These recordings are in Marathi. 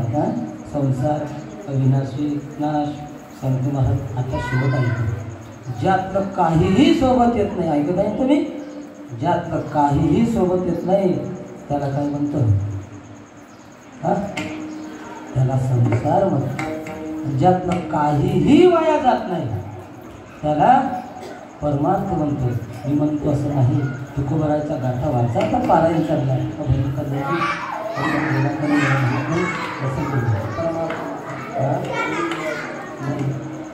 आता संसार अविनाशी नाश संत महाराज आता शेवट ऐकतो ज्यातलं काहीही सोबत येत नाही ऐकत आहे तुम्ही? ज्यातलं काहीही सोबत येत नाही त्याला काय म्हणतो? हा? त्याला संसार म्हणतो. ज्यातलं काहीही वाया जात नाही त्याला परमार्थ म्हणतो. मी म्हणतो असं नाही. तुकोबराचा गाठा व्हायचा तर पारायण करणार.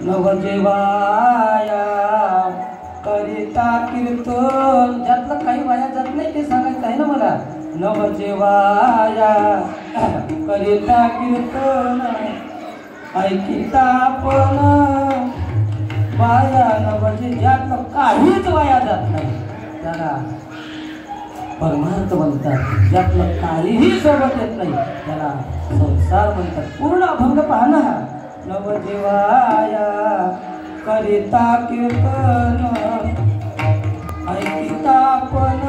नवजेवाया करिता कीर्तन. ज्यातलं काही वाया जात नाही ते सांगायचं आहे ना मला? नवजेवाया करिता कीर्तन. ऐकिता पण वाया. नवजे ज्यातलं काहीच वाया जात नाही. त्याला परमार्थ म्हणतात ज्यातलं काहीही सोबत येत नाही त्याला संसार म्हणतात. पूर्ण अभंग पहा ना हा नवजेवाया करिता कीर्तन ऐकिता पण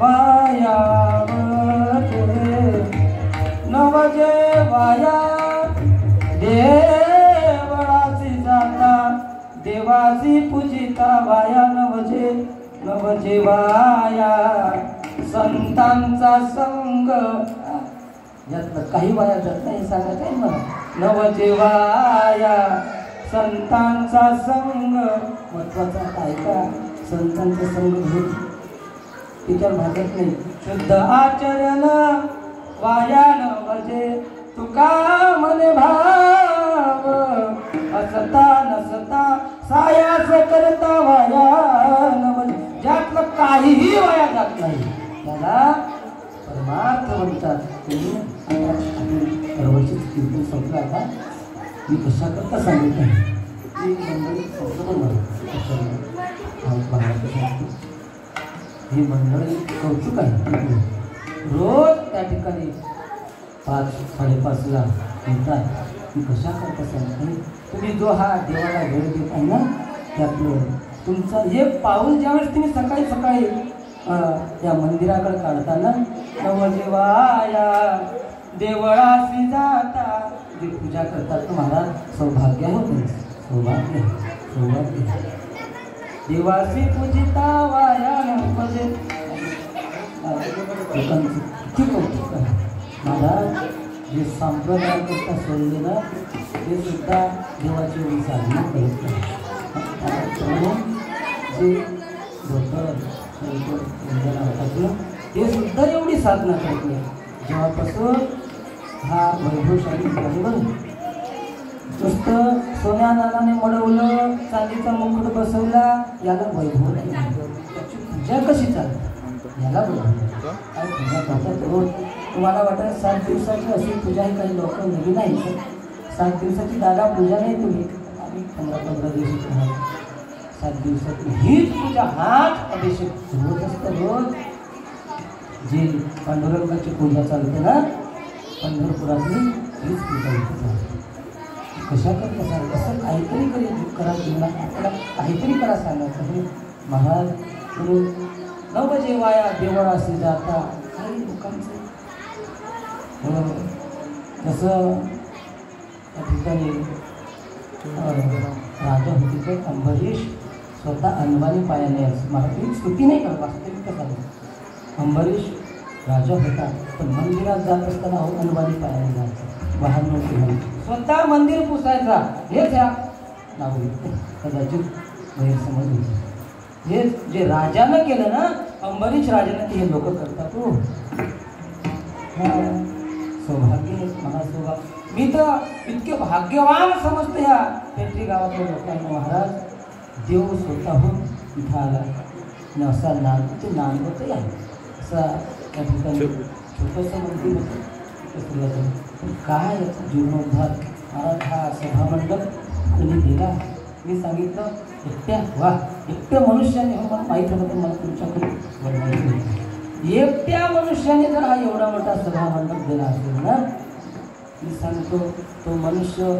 वाया नवजेवाया देवळाची जाता देवाची पूजिता वाया नवजे नवजेवाया संतांचा संग. यातलं काही वाया जात नाही सांगत आहे मला. नवजेवाया संतांचा संग. महत्त्वाचा काय का संतांचा संग घेऊन. तिच्या भागत नाही. शुद्ध आचरण वाया नवजे तुका मने भाव. असता नसता सायास करत परवाचीच कीर्तन संपलं. आता मी कशा करता सांगितलं आहे? एक मंडळी संपलं मला ही मंडळी कौतुक आहे. रोज त्या ठिकाणी पाच साडेपाचला येतात. मी कशा करता सांगते तुम्ही जो हा देवाला भेट देत आहे ना त्यातलं तुमचं एक पाऊल ज्यावेळेस तुम्ही सकाळी सकाळी त्या या मंदिराकडे काढताना नवदेवाया देवळाशी जाता जी पूजा करतात तुम्हाला सौभाग्य होते सौभाग्य सौभाग्य देवाशी पूजिता वाया नवजे लोकांचं महाराज जे संप्रदाय करता सोडले ना ते सुद्धा देवाची विचारणा करत नाही जे धोतर वंदना ते सुद्धा एवढी साधना करत. नाही जेव्हापासून हा वैभवशाली बरोबर बरं नुसतं सोन्या नानाने मडवलं चांदीचा मुकुट बसवला याला वैभव नाही. त्याची पूजा कशी चालते? याला वैभव काय पूजा करतात रोज तुम्हाला वाटत सात दिवसाची अशी पूजा ही काही लोक नवीन नाही सात दिवसाची दादा पूजा नाही तुम्ही. आम्ही पंधरा पंधरा दिवशी तुम्हाला सात दिवसात हीच पूजा हाच अभिषेक होत असतं रोज. जे पांडुरंगाची पूजा चालते ना पंढरपुरातली हीच पूजा इथे चालते कशा करता सांग असं काहीतरी करी करा जीवनात आपल्याला काहीतरी करा सांगायचं हे महाराज तुम्ही नवजेवाया देवळाशी जाता. काही लोकांचं बरोबर. जसं त्या ठिकाणी राजा होते ते अंबरीश स्वतः अंबानी पायाने असं. मराठी स्तुती नाही करत वास्तविक झालं अंबरीश राजा होता पण मंदिरात जात असताना अहो अंबानी पायाने जायचं. वाहन नव्हते स्वतः मंदिर पुसायचा हेच ह्या नाव कदाचित गैरसमज होते हे जे राजानं केलं ना अंबरीश राजानं ते हे लोक करतात हो. सौभाग्य मला सौभाग्य मी तर इतके भाग्यवान समजते ह्या पेटरी गावातल्या लोकांना महाराज. देव स्वतःहून इथं आला. आणि असा नान ते नानवतही आहे असा त्या ठिकाणी छोटंसं मंदिर होतं. पण काय याचा जीर्णोद्धार? महाराज हा सभामंडप कोणी दिला? मी सांगितलं एकट्या वा एकट्या मनुष्याने हो मला माहीत होतं मला तुमच्याकडे वर्णायचं नाही. एकट्या मनुष्याने जर हा एवढा मोठा सभामंडप दिला असेल ना मी सांगतो तो मनुष्य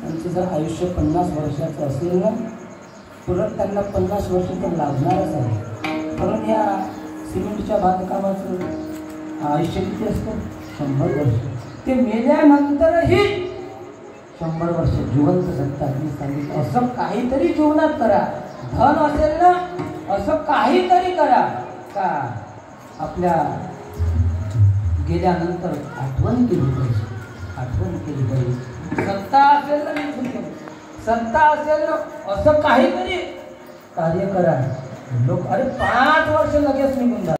त्यांचं जर आयुष्य पन्नास वर्षाचं असेल ना पुरण त्यांना पन्नास वर्ष तर लागणारच आहे. कारण या सिमेंटच्या बांधकामाचं आयुष्य किती असतं? शंभर वर्ष. ते मेल्यानंतरही शंभर वर्ष जिवंत जगतात. मी सांगितलं असं काहीतरी जीवनात करा. धन असेल ना असं काहीतरी करा. का? आपल्या गेल्यानंतर आठवण केली पाहिजे आठवण केली पाहिजे सत्ता असेल ना मी तुमच्या सत्ता असेल ना असं काहीतरी कार्य करा. लोक अरे पाच वर्ष लगेच निघून जातात.